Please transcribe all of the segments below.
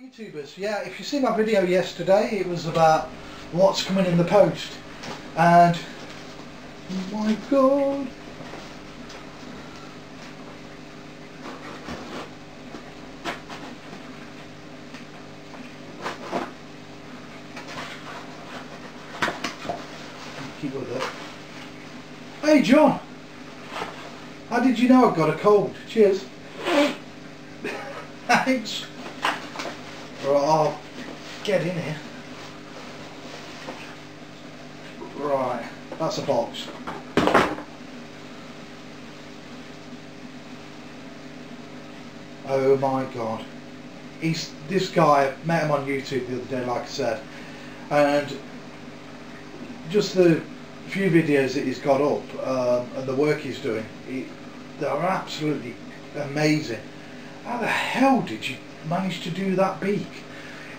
YouTubers, yeah, if you see my video yesterday, it was about what's coming in the post. And, oh my god. Keep with it. Hey John, how did you know I've got a cold? Cheers. Thanks. Right, I'll get in here. Right, that's a box. Oh my god. He's this guy, met him on YouTube the other day like I said. And just the few videos that he's got up um, and the work he's doing, he, they're absolutely amazing. How the hell did you manage to do that beak?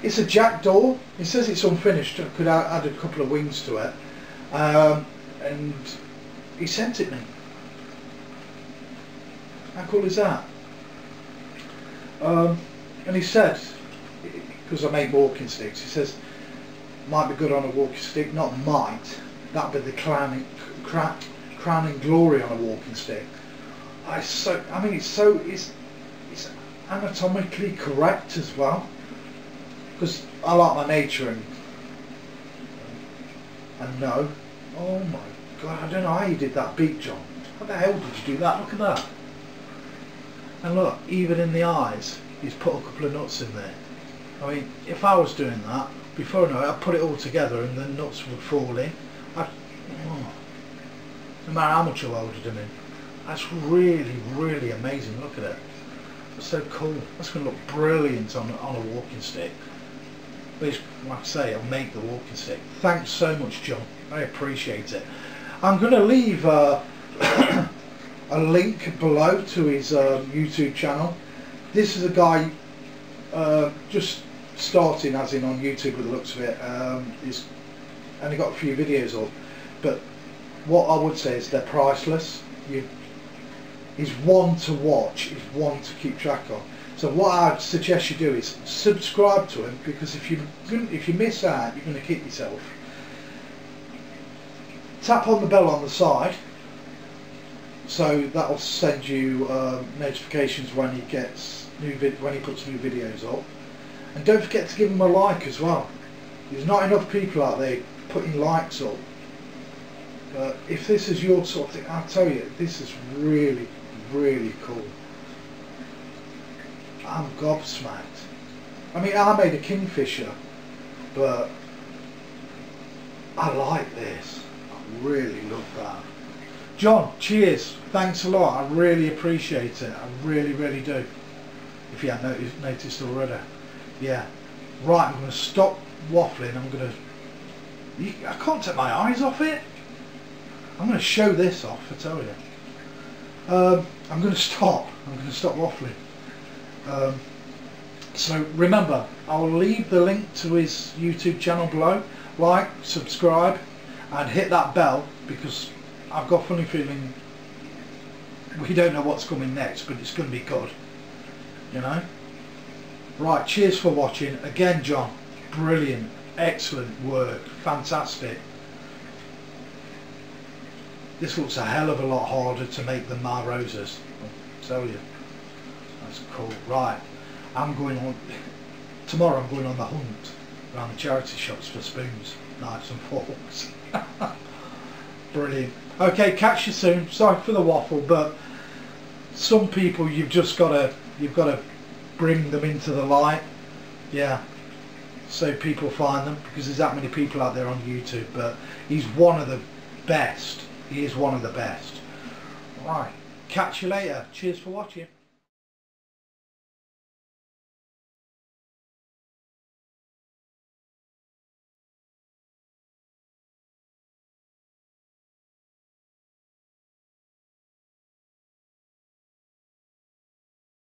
It's a jackdaw. It says it's unfinished. I could add a couple of wings to it. Um, and he sent it me. How cool is that? Um, and he said, because I make walking sticks, he says, might be good on a walking stick, not might, that'd be the crowning, crowning glory on a walking stick. I so, I mean, it's so, it's anatomically correct as well because I like my nature and and no oh my god I don't know how you did that beak John how the hell did you do that? Look at that. And look even in the eyes he's put a couple of nuts in there. I mean if I was doing that before I know it I'd put it all together and the nuts would fall in. I'd, oh, no matter how much I welded them in that's really really amazing. Look at it that's so cool that's going to look brilliant on, on a walking stick which, like I say, I'll make the walking stick. Thanks so much, John. I appreciate it. I'm going to leave uh, a link below to his uh, YouTube channel. This is a guy uh, just starting, as in on YouTube with the looks of it. Um, he's only got a few videos up, but what I would say is they're priceless. You, he's one to watch, is one to keep track of. So what I'd suggest you do is subscribe to him because if you if you miss out, you're going to kick yourself. Tap on the bell on the side, so that'll send you uh, notifications when he gets new when he puts new videos up. And don't forget to give him a like as well. There's not enough people out there putting likes up. But if this is your sort of thing, I'll tell you, this is really, really cool. I'm gobsmacked. I mean, I made a kingfisher, but I like this. I really love that. John, cheers. Thanks a lot. I really appreciate it. I really, really do. If you haven't noticed already. Yeah. Right, I'm going to stop waffling. I'm going to... I can't take my eyes off it. I'm going to show this off, I tell you. Um, I'm going to stop. I'm going to stop waffling. Um, so remember, I'll leave the link to his YouTube channel below. Like, subscribe, and hit that bell because I've got a funny feeling we don't know what's coming next, but it's going to be good. You know? Right, cheers for watching. Again, John, brilliant, excellent work, fantastic. This looks a hell of a lot harder to make than my roses, I'll tell you. That's cool. Right. I'm going on, tomorrow I'm going on the hunt around the charity shops for spoons, knives and forks. Brilliant. Okay, catch you soon. Sorry for the waffle, but some people you've just got to, you've got to bring them into the light. Yeah. So people find them because there's that many people out there on YouTube, but he's one of the best. He is one of the best. Right. Catch you later. Cheers for watching.